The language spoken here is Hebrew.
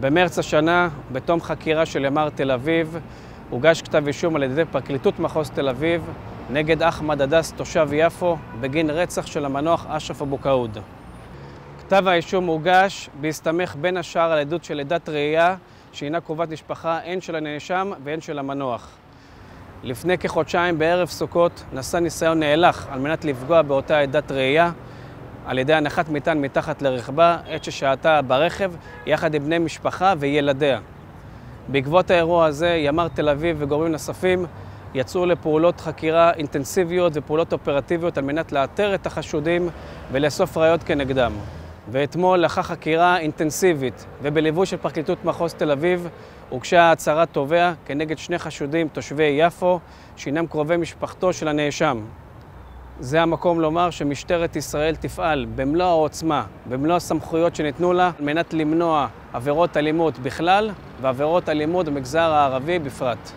במרץ השנה, בתום חקירה של ימ"ר תל אביב, הוגש כתב אישום על ידי פרקליטות מחוז תל אביב נגד אחמד הדס, תושב יפו, בגין רצח של המנוח אשרף אבו קאוד. כתב האישום הוגש בהסתמך בין השאר על עדות של עדת ראייה, שהינה קרובת משפחה הן של הנאשם והן של המנוח. לפני כחודשיים בערב סוכות נשא ניסיון נאלח על מנת לפגוע באותה עדת ראייה על ידי הנחת מטען מתחת לרכבה, עת ששהתה ברכב, יחד עם בני משפחה וילדיה. בעקבות האירוע הזה, ימ"ר תל אביב וגורמים נוספים יצאו לפעולות חקירה אינטנסיביות ופעולות אופרטיביות על מנת לאתר את החשודים ולאסוף ראיות כנגדם. ואתמול, לאחר חקירה אינטנסיבית ובליווי של פרקליטות מחוז תל אביב, הוגשה הצהרת תובע כנגד שני חשודים תושבי יפו, שהינם קרובי משפחתו של הנאשם. זה המקום לומר שמשטרת ישראל תפעל במלוא העוצמה, במלוא הסמכויות שניתנו לה, על מנת למנוע עבירות אלימות בכלל ועבירות אלימות במגזר הערבי בפרט.